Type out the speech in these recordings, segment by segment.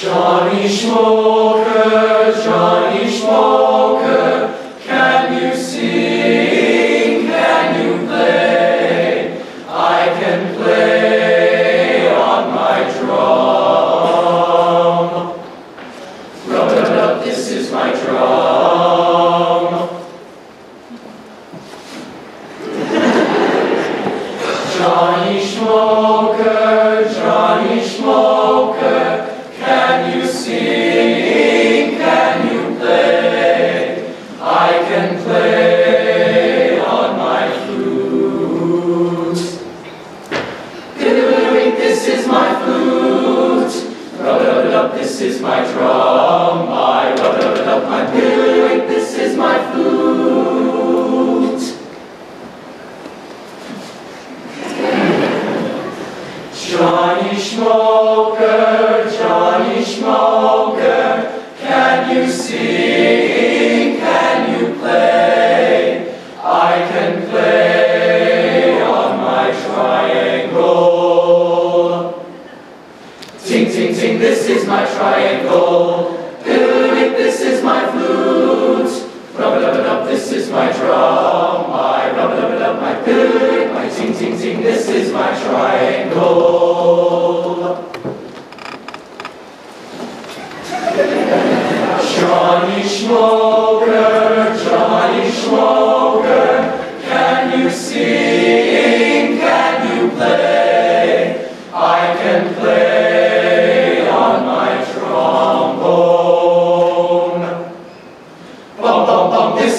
Johnny Schmoker, Johnny Schmoker, can you sing? Can you play? I can play on my drum. Rub it up, this is my drum. Johnny Schmoker, Johnny Schmoker, is my drum.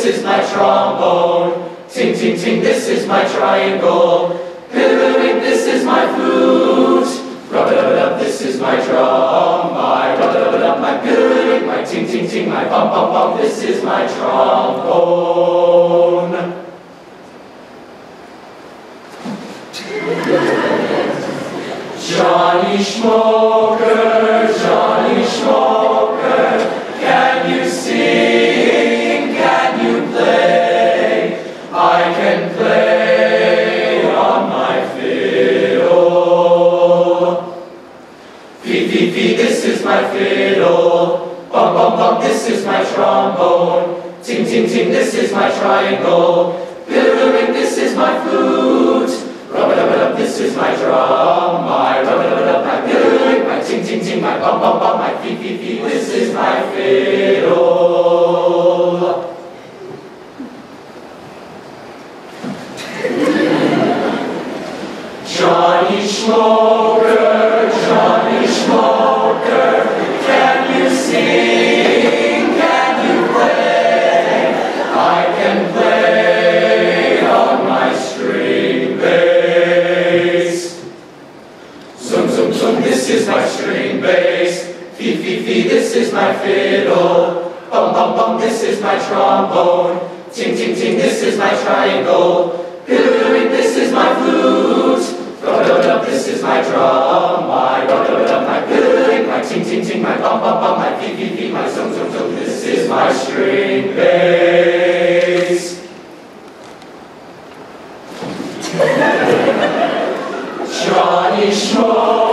Is my trombone. Ting ting ting, this is my triangle. Piddle-wink, this is my flute. Rub-a-dub-a-dub, this is my drum. My rub-a-dub-a-dub, my piddle-wink, my ting ting ting, my bum bum bum, this is my trombone. Johnny Schmoker, my fiddle. Bum, bum, bum, this is my trombone. Ting, ting, ting, this is my triangle. Piddle-wink, this is my flute. Rub-a-dub-a-dub, this is my drum. My rub-a-dub-a-dub, my piddle-wink, my ting, ting, ting, my bum, bum, bum, my fee, fee, fee, this is my fiddle. Johnny Schmoker, Zoom, this is my string bass. Fee, fee, fee, this is my fiddle. Bum, bum, bum, this is my trombone. Ting, ting, ting, this is my triangle. Piddle-wink, this is my flute. Rub-a-dub-dub, this is my drum. My rub-a-dub-dub, my piddle-wink, my ting, ting, ting, my bum, bum, bum, my fee, fee, fee, my zoom, zoom, zoom. This is my string bass. Johnny Schmoker,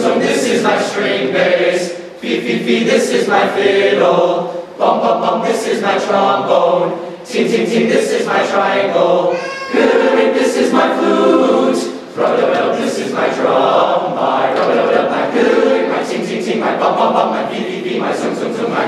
zoom, this is my string bass. Fee, fee, fee, this is my fiddle. Bum, bum, bum, this is my trombone. Ting, ting, ting, this is my triangle. Ring, this is my flute. Rub, dub, dub, this is my drum. My rub, dub, dub, my good. My ting, ting, ting, my bum, bum, bum, my fee, fee, fee, my zoom, zoom, zoom, my